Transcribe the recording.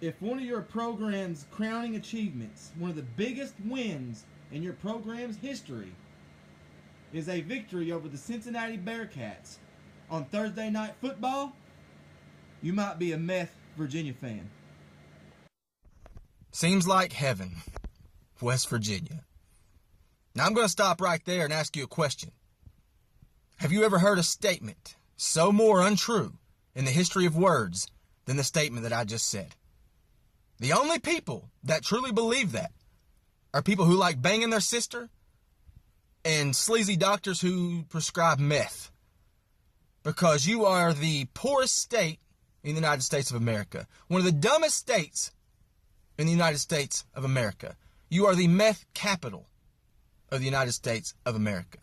if one of your program's crowning achievements, one of the biggest wins in your program's history, is a victory over the Cincinnati Bearcats on Thursday night football, you might be a meth Virginia fan. Seems like heaven, West Virginia. Now I'm going to stop right there and ask you a question. Have you ever heard a statement so more untrue in the history of words than the statement that I just said? The only people that truly believe that are people who like banging their sister and sleazy doctors who prescribe meth. Because you are the poorest state in the United States of America, one of the dumbest states in the United States of America. You are the meth capital of the United States of America.